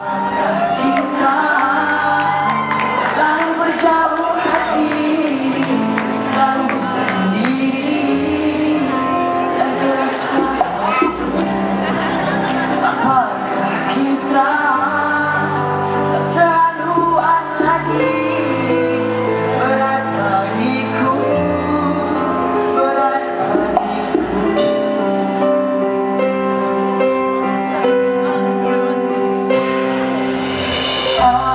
Amen. Oh.